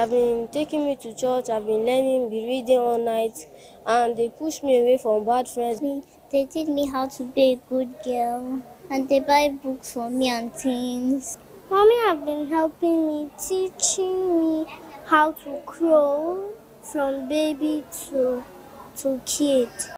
I've been taking me to church, I've been learning, be reading all night, and they push me away from bad friends. They teach me how to be a good girl, and they buy books for me and things. Mommy have been helping me, teaching me how to crawl from baby to to kid.